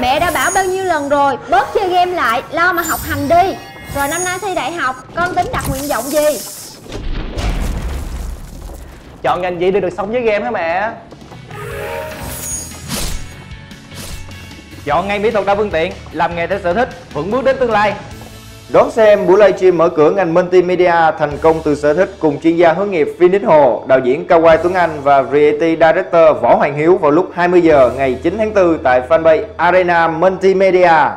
Mẹ đã bảo bao nhiêu lần rồi, Bớt chơi game lại, Lo mà học hành đi. Rồi năm nay thi đại học, Con tính đặt nguyện vọng gì? Chọn ngành gì để được sống với game hả mẹ? Chọn ngay mỹ thuật đa phương tiện, Làm nghề theo sở thích, Vững bước đến tương lai. Đón xem buổi livestream mở cửa ngành multimedia thành công từ sở thích cùng chuyên gia hướng nghiệp Phoenix Hồ, đạo diễn Kawai Tuấn Anh và Creative Director Võ Hoàng Hiếu vào lúc 20 giờ ngày 9 tháng 4 tại fanpage Arena Multimedia.